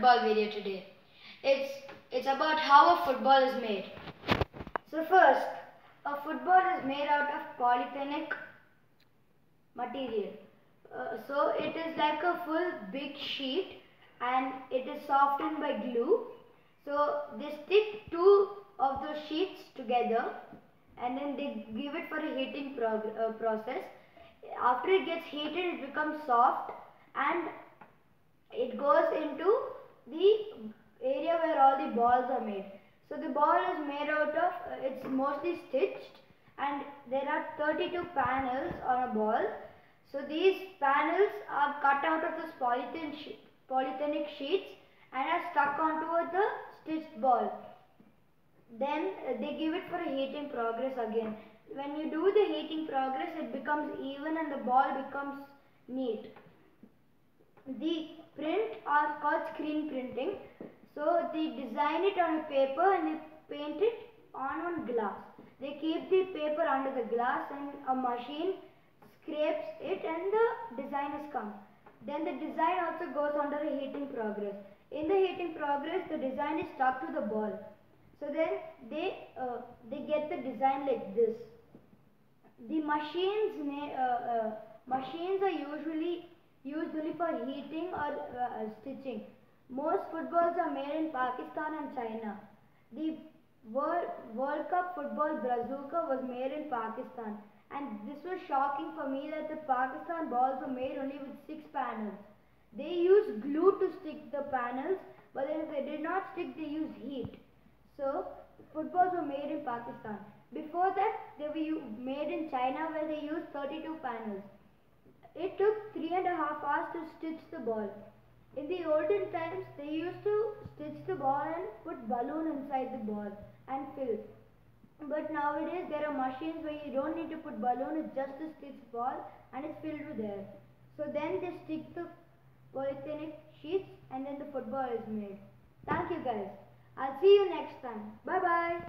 football video today. It's it's about how a football is made. So first, a football is made out of polythenic material. Uh, so it is like a full big sheet and it is softened by glue. So they stick two of those sheets together and then they give it for a heating uh, process. After it gets heated, it becomes soft and it goes into the area where all the balls are made. So the ball is made out of, uh, it's mostly stitched and there are 32 panels on a ball. So these panels are cut out of this polythene she- polythenic sheets and are stuck onto the stitched ball. Then uh, they give it for a heating progress again. When you do the heating progress, it becomes even and the ball becomes neat. The print are called screen printing. So they design it on a paper and they paint it on on glass. They keep the paper under the glass and a machine scrapes it and the design is come. Then the design also goes under a heating progress. In the heating progress, the design is stuck to the ball. So then they uh, they get the design like this. The machines may, uh, uh, machines are usually used only for heating or uh, stitching. Most footballs are made in Pakistan and China. The World, World Cup football Brazuca was made in Pakistan and this was shocking for me that the Pakistan balls were made only with six panels. They used glue to stick the panels but if they did not stick they used heat. So footballs were made in Pakistan. Before that they were made in China where they used 32 panels. It took three and a half hours to stitch the ball. In the olden times, they used to stitch the ball and put balloon inside the ball and fill. But nowadays, there are machines where you don't need to put balloon, it's just a stitched ball and it's filled with air. So then they stick the polythenic sheets and then the football is made. Thank you guys. I'll see you next time. Bye bye.